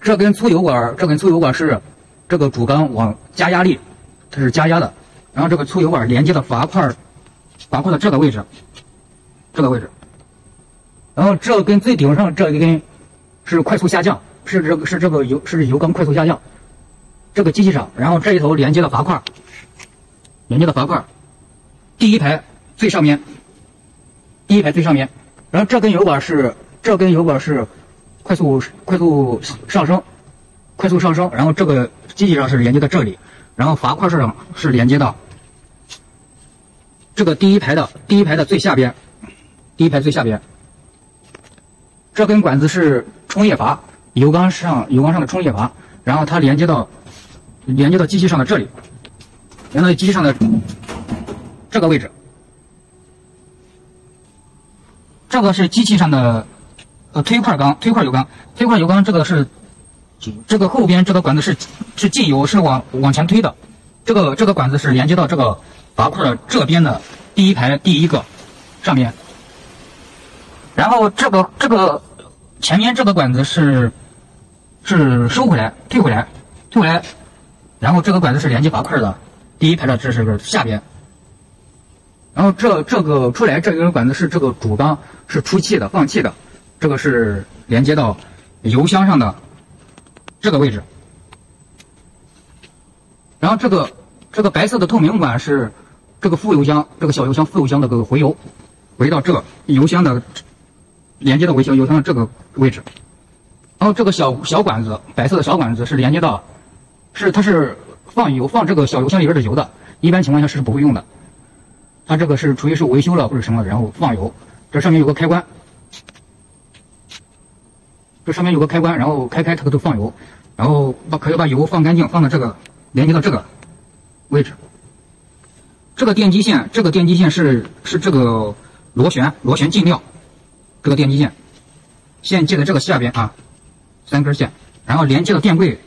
这根粗油管，这根粗油管是这个主缸往加压力，它是加压的。然后这个粗油管连接的阀块，阀块的这个位置，这个位置。然后这根最顶上这一根是快速下降，是这个是这个油是油缸快速下降。这个机器上，然后这一头连接的阀块，连接的阀块，第一排最上面，第一排最上面。然后这根油管是这根油管是快速快速上升，快速上升。然后这个机器上是连接到这里，然后阀块上是连接到这个第一排的第一排的最下边，第一排最下边。这根管子是冲液阀，油缸上油缸上的冲液阀，然后它连接到。连接到机器上的这里，连到机器上的这个位置，这个是机器上的呃推块缸、推块油缸、推块油缸。这个是这个后边这个管子是是进油，是往往前推的。这个这个管子是连接到这个阀块的这边的第一排第一个上面，然后这个这个前面这个管子是是收回来、退回来、退回来。然后这个管子是连接阀块的，第一排的这是个下边。然后这这个出来这根管子是这个主缸是出气的放气的，这个是连接到油箱上的这个位置。然后这个这个白色的透明管是这个副油箱，这个小油箱副油箱的这个回油，回到这个油箱的连接到维修油箱的这个位置。然后这个小小管子白色的小管子是连接到。是，它是放油放这个小油箱里边的油的，一般情况下是不会用的。它这个是除非是维修了或者什么，然后放油。这上面有个开关，这上面有个开关，然后开开它都放油，然后把可以把油放干净，放到这个连接到这个位置。这个电机线，这个电机线是是这个螺旋螺旋进料，这个电机线线接在这个下边啊，三根线，然后连接到电柜。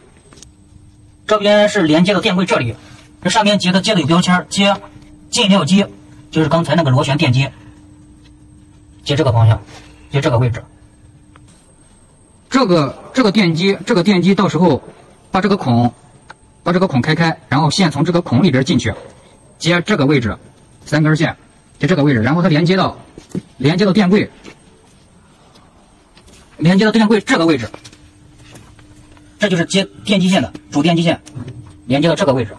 这边是连接到电柜，这里这上面接的接的有标签，接进料机，就是刚才那个螺旋电机，接这个方向，接这个位置。这个这个电机，这个电机到时候把这个孔，把这个孔开开，然后线从这个孔里边进去，接这个位置，三根线接这个位置，然后它连接到连接到电柜，连接到电柜这个位置。这就是接电机线的主电机线，连接到这个位置，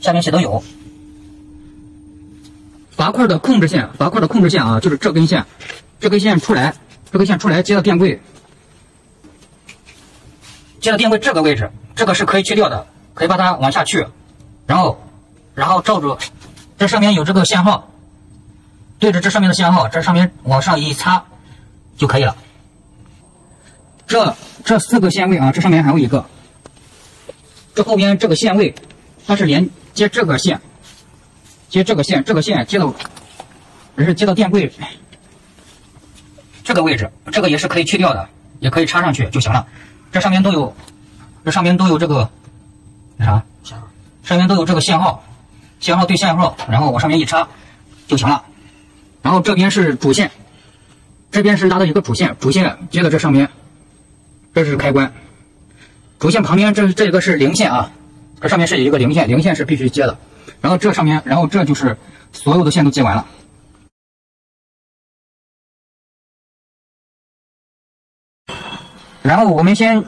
下面写的有阀块的控制线，阀块的控制线啊，就是这根线，这根线出来，这根线出来接到电柜，接到电柜这个位置，这个是可以去掉的，可以把它往下去，然后，然后照住这上面有这个线号，对着这上面的线号，这上面往上一插就可以了。这这四个线位啊，这上面还有一个，这后边这个线位，它是连接这个线，接这个线，这个线接到，也是接到电柜这个位置，这个也是可以去掉的，也可以插上去就行了。这上面都有，这上面都有这个那啥，上面都有这个线号，线号对线号，然后往上面一插就行了。然后这边是主线，这边是拉的一个主线，主线接到这上面。这是开关，主线旁边这这个是零线啊，这上面是有一个零线，零线是必须接的。然后这上面，然后这就是所有的线都接完了。然后我们先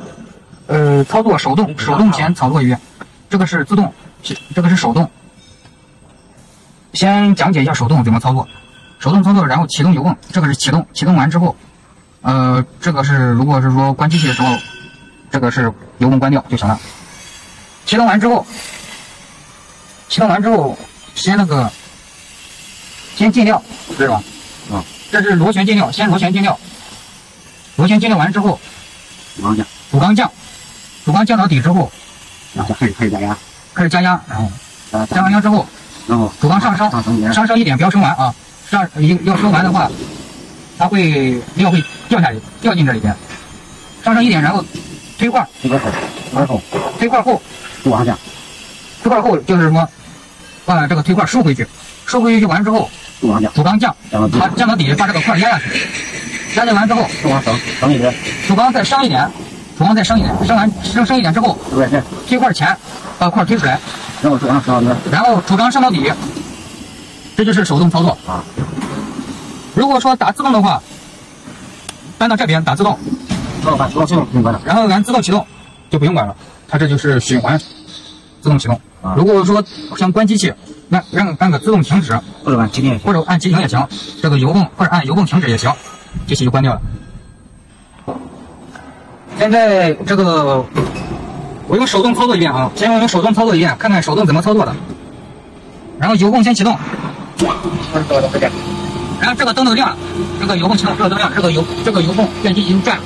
呃操作手动，手动前操作一遍。这个是自动，这个是手动。先讲解一下手动怎么操作。手动操作，然后启动油泵，这个是启动，启动完之后。呃，这个是如果是说关机器的时候，这个是油泵关掉就行了。启动完之后，启动完之后，先那个先进料，对吧？嗯，这是螺旋进料，先螺旋进料。螺旋进料完之后，主缸降，主缸降，主缸降到底之后，然后开始开始加压，开始加压，然后加完压之后，然后主缸上升，上升一点，不要升完啊，上一要升完的话。它会料会掉下去，掉进这里边，上升一点，然后推块，推块后，推块后，推块后，主往下，推块后就是什么，把这个推块收回去，收回去完之后，主缸降，它降到底，把这个块压下去，压下完之后，主缸升，升一点，主缸再升一点，主光再升一点，升完升升一点之后，对对，推块前把块推出来，然后主上上面然后主缸升到底，这就是手动操作。啊，如果说打自动的话，搬到这边打自动，然后把主要系统用关了，然后咱自动启动就不用管了，它这就是循环自动启动啊。如果说想关机器，那让按个自动停止，或者按急停或者按急停也行，这个油泵或者按油泵停止也行，机器就关掉了。现在这个我用手动操作一遍啊，先用手动操作一遍，看看手动怎么操作的。然后油泵先启动，然后这个灯都亮了，这个油泵启动，这个灯亮，这个油这个油泵电机已经转了。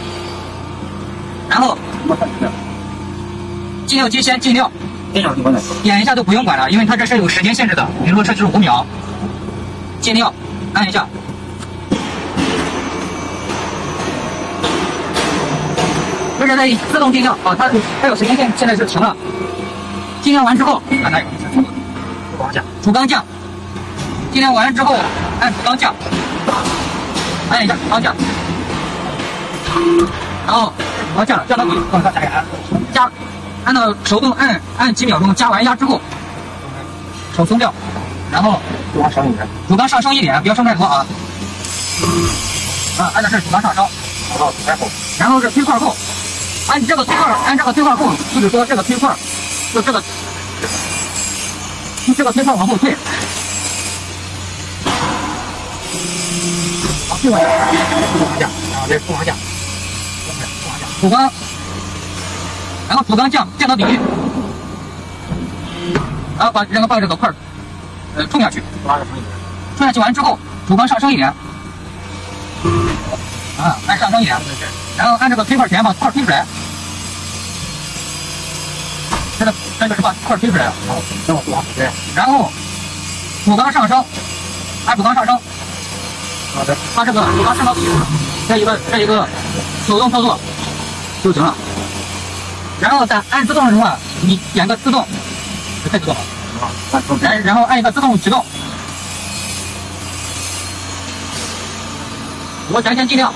然后进料机先进料，点一下都不用管了，因为它这是有时间限制的，比如说这就是五秒，进料按一下，现在自动进料啊，它它有时间线，现在是停了。进料完之后，啊，哪有？主钢降，主缸降，进料完之后按主缸降，按一下主缸降，然后主缸降了，降到底，往上加压，加，按到手动按按几秒钟，加完压之后，手松掉，然后主缸升一点，主钢上升一点，不要升太多啊。啊，按照这主缸上升，然后然后然后是推块后，按这个推块，按这个推块后，就是说这个推块，就这个，就这个推块往后退，好，退往下，退往下，啊，这退往下，退往下，主钢，然后主钢降降到底，然后把然后把这个块儿，呃，冲下去，拉着升一点，冲下去完之后，主钢上升一点，啊，按上升一点，然后按这个推块钳把块推出来，这个这就是把块推出来了，然后主光对，然后主缸上升，按主缸上升，好的，把这个主缸上升，这一个这一个手动操作就行了。然后在按自动的话，你点个自动，太自动。了，啊，然然后按一个自动启动，我咱先尽量，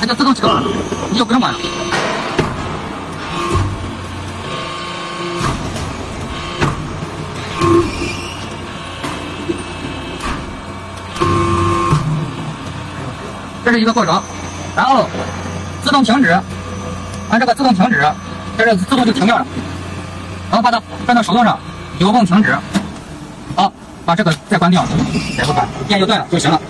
它就自动启动了，你就不用管了。这是一个过程，然后自动停止，按这个自动停止，这是自动就停掉了，然后把它转到手动上，油泵停止，好，把这个再关掉，再不关，电就断了就行了。